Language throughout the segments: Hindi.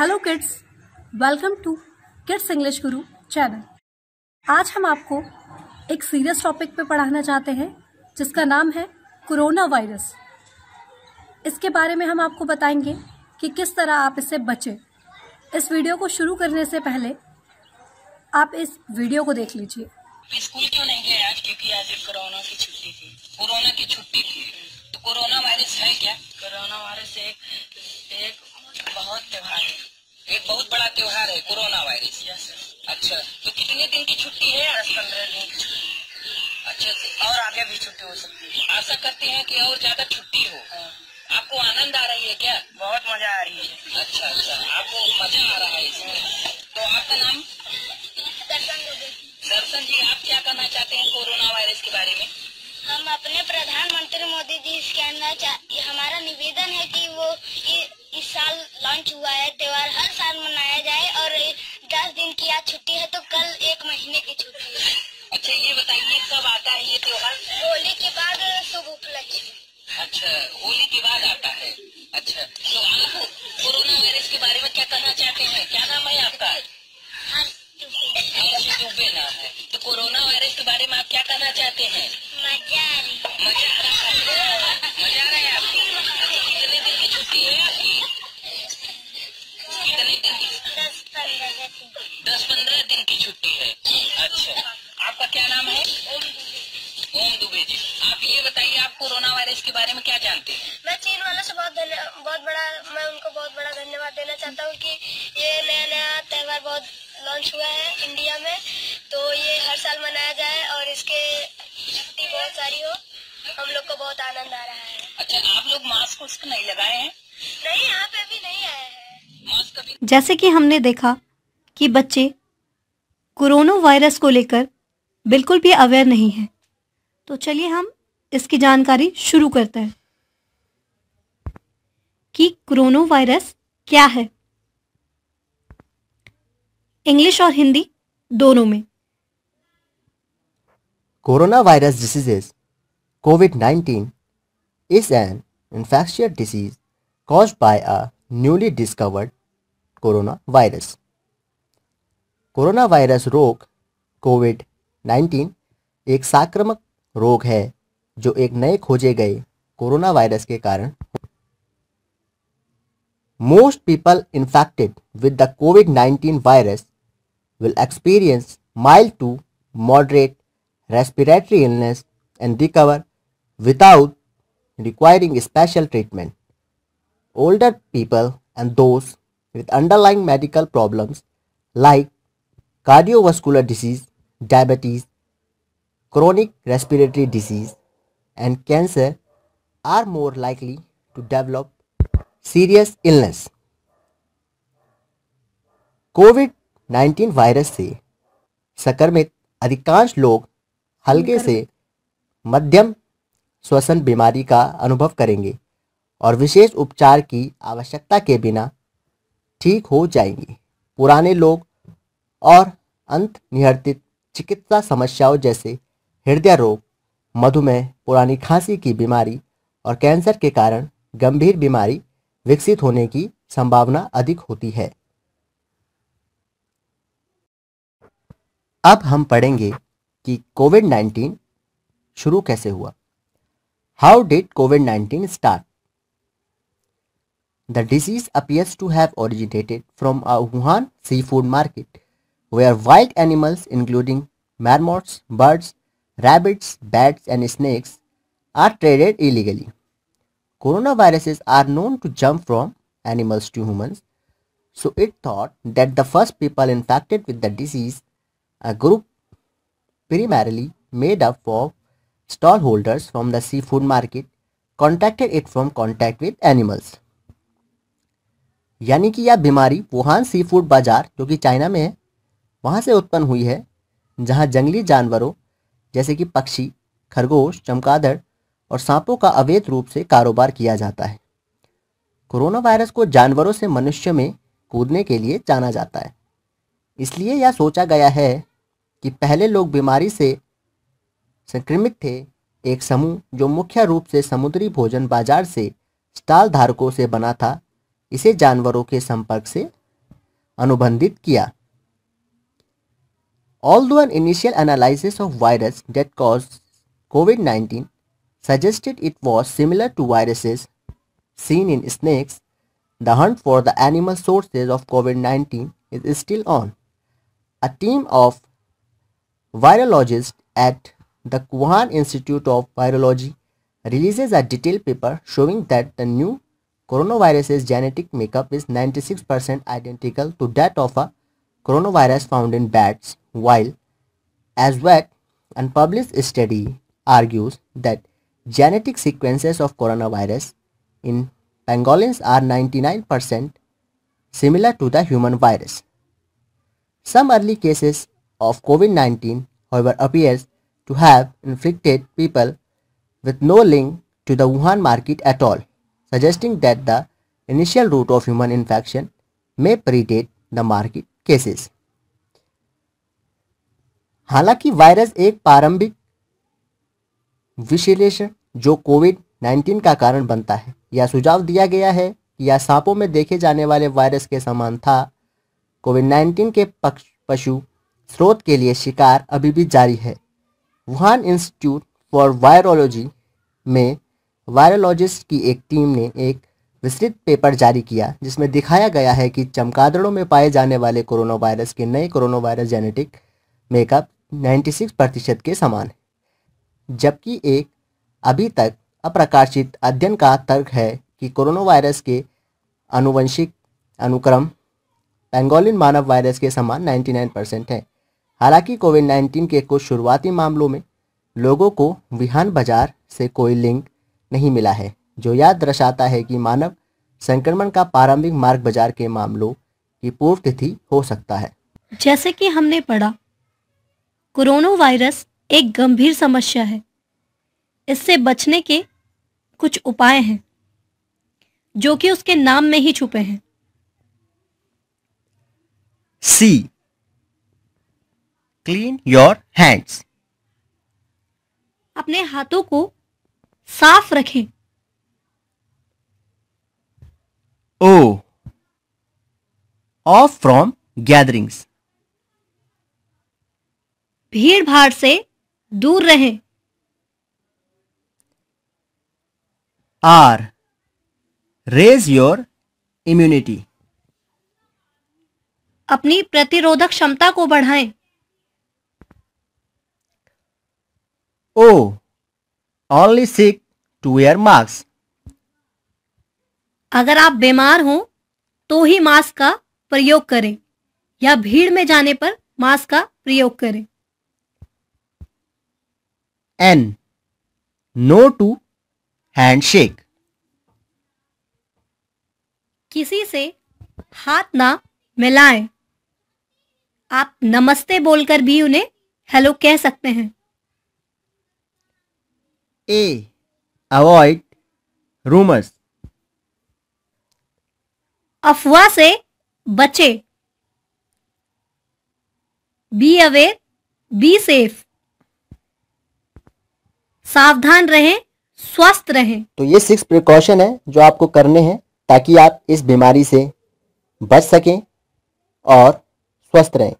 Hello kids welcome to Kids English Guru channel आज हम आपको एक सीरियस टॉपिक पे पढ़ाना चाहते हैं जिसका नाम है कोरोना वायरस इसके बारे में हम आपको बताएँगे कि किस तरह आप इससे बचें। इस वीडियो को शुरू करने से पहले आप इस वीडियो को देख लीजिए। स्कूल क्यों नहीं गए आज क्योंकि आज कोरोना की छुट्टी थी। कोरोना की छुट्टी थी। तो कोरोना वायरस है क्या? कोरोना वायरस एक एक बहुत त्योहार है। एक बहुत बड़ा त्योहार है कोरोना वायरस। अच्छा तो कितने दिन की छुट्टी है? दस पंद्रह दिन की अच्छा तो और आगे भी छुट्टी हो सकती है। आशा करते हैं कि और ज़्यादा छुट्टी हो। आपको आनंद आ रही है क्या? बहुत मज़ा आ रही है। अच्छा अच्छा आपको मज़ा आ रहा है इसमें। तो आपका नाम? दर्शन दर्शन जी आप क्या करना चाहते हैं कोरोना वायरस के बारे में? हम अपने प्रधानमंत्री मोदी जी से कहना चाह हमारा निवेदन है कि वो इस साल लॉन्च हुआ है त्योहार हर साल मनाया जाए और दस दिन की आज छुट्टी है तो कल एक महीने की छुट्टी है। अच्छा ये बताइए कब आता है ये त्योहार? होली के बाद शुभ उपलक्ष्य। अच्छा होली के बाद आता है। अच्छा तो आप कोरोना वायरस के बारे में क्या कहना चाहते हैं? क्या नाम है आपका? हर्ष दुबे नाम है। तो कोरोना वायरस के बारे में आप क्या कहना चाहते हैं? कोरोना वायरस के बारे में क्या जानते हैं? मैं चीन वालों से बहुत बहुत बड़ा मैं उनको बहुत बड़ा धन्यवाद देना चाहता हूँ कि ये नया नया त्यौहार बहुत लॉन्च हुआ है इंडिया में। तो ये हर साल मनाया जाए और इसके छुट्टी बहुत सारी हो। हम लोग को बहुत आनंद आ रहा है। अच्छा आप लोग मास्क उस्क नहीं लगाए हैं? नहीं यहाँ पे भी नहीं आए हैं। मास्क जैसे कि हमने देखा कि बच्चे कोरोना वायरस को लेकर बिल्कुल भी अवेयर नहीं है। तो चलिए हम इसकी जानकारी शुरू करते हैं कि कोरोना वायरस क्या है। इंग्लिश और हिंदी दोनों में। Corona virus diseases COVID 19 is an infectious disease cause by a newly discovered corona virus corona virus रोग कोविड 19 एक साक्रमक रोग है। जो एक नए खोजे गए कोरोना वायरस के कारण। Most people infected with the COVID 19 virus will experience mild to moderate respiratory illness and recover without requiring special treatment older people and those with underlying medical problems like cardiovascular disease diabetes chronic respiratory disease and cancer are more likely to develop serious illness. COVID 19 virus से संक्रमित अधिकांश लोग हल्के से मध्यम श्वसन बीमारी का अनुभव करेंगे और विशेष उपचार की आवश्यकता के बिना ठीक हो जाएँगे पुराने लोग और अंत निहर्तित चिकित्सा समस्याओं जैसे हृदय रोग मधुमेह, पुरानी खांसी की बीमारी और कैंसर के कारण गंभीर बीमारी विकसित होने की संभावना अधिक होती है। अब हम पढ़ेंगे कि कोविड 19 शुरू कैसे हुआ। How did COVID 19 start the disease appears to have originated from a Wuhan seafood market where wild animals including marmots birds rabbits, bats and snakes are traded illegally. Coronaviruses are known to jump from animals to humans, so it thought that the first people infected with the disease a group primarily made up of stallholders from the seafood market contacted it from contact with animals. यानी कि यह बीमारी वुहान सी फ़ूड बाज़ार जो कि चाइना में है वहाँ से उत्पन्न हुई है जहाँ जंगली जानवरों जैसे कि पक्षी, खरगोश चमकादड़ और सांपों का अवैध रूप से कारोबार किया जाता है। कोरोना वायरस को जानवरों से मनुष्य में कूदने के लिए जाना जाता है। इसलिए यह सोचा गया है कि पहले लोग बीमारी से संक्रमित थे। एक समूह जो मुख्य रूप से समुद्री भोजन बाज़ार से स्टाल धारकों से बना था, इसे जानवरों के संपर्क से अनुबंधित किया। Although an initial analysis of virus that caused COVID-19 suggested it was similar to viruses seen in snakes, the hunt for the animal sources of COVID-19 is still on. A team of virologists at the Wuhan Institute of Virology releases a detailed paper showing that the new coronavirus's genetic makeup is 96% identical to that of a coronavirus found in bats while as ASVAC unpublished study argues that genetic sequences of coronavirus in pangolins are 99% similar to the human virus. Some early cases of COVID-19 however appears to have infected people with no link to the Wuhan market at all, suggesting that the initial route of human infection may predate the market cases. हालाँकि वायरस एक प्रारंभिक विश्लेषण जो कोविड 19 का कारण बनता है, या सुझाव दिया गया है या सांपों में देखे जाने वाले वायरस के समान था कोविड 19 के पशु स्रोत के लिए शिकार अभी भी जारी है वुहान इंस्टीट्यूट फॉर वायरोलॉजी में वायरोलॉजिस्ट की एक टीम ने एक विस्तृत पेपर जारी किया, जिसमें दिखाया गया है कि चमगादड़ों में पाए जाने वाले कोरोना वायरस के नए कोरोना वायरस जेनेटिक मेकअप 96 प्रतिशत के समान है। जबकि एक अभी तक अप्रकाशित अध्ययन का तर्क है कि कोरोना वायरस के अनुवंशिक अनुक्रम पेंगोलिन मानव वायरस के समान 99 परसेंट है। हालाँकि कोविड 19 के कुछ शुरुआती मामलों में लोगों को विहान बाज़ार से कोई लिंक नहीं मिला है। जो याद दर्शाता है कि मानव संक्रमण का प्रारंभिक मार्ग बाज़ार के मामलों की पूर्व तिथि हो सकता है। जैसे कि हमने पढ़ा कोरोना वायरस एक गंभीर समस्या है। इससे बचने के कुछ उपाय हैं जो कि उसके नाम में ही छुपे हैं। सी। Clean your hands. अपने हाथों को साफ़ रखें। ओ ऑफ़ फ्रॉम गैदरिंग्स भीड़ भाड़ से दूर रहें। आर रेज योर इम्यूनिटी अपनी प्रतिरोधक क्षमता को बढ़ाएँ। O only sick to wear mask अगर आप बीमार हो तो ही मास्क का प्रयोग करें या भीड़ में जाने पर मास्क का प्रयोग करें। N no to handshake. किसी से हाथ ना मिलाएँ। आप नमस्ते बोलकर भी उन्हें हेलो कह सकते हैं। A avoid rumours. अफवाह से बचे। बी अवेयर बी सेफ़ सावधान रहें स्वस्थ रहें। तो ये सिक्स प्रिकॉशन है जो आपको करने हैं ताकि आप इस बीमारी से बच सकें और स्वस्थ रहें।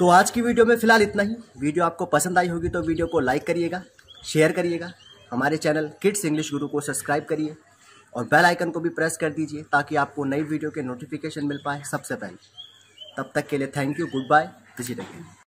तो आज की वीडियो में फ़िलहाल इतना ही। वीडियो आपको पसंद आई होगी तो वीडियो को लाइक करिएगा शेयर करिएगा। हमारे चैनल किड्स इंग्लिश गुरु को सब्सक्राइब करिए। और बेल आइकन को भी प्रेस कर दीजिए ताकि आपको नई वीडियो के नोटिफिकेशन मिल पाए सबसे पहले। तब तक के लिए thank you goodbye visit again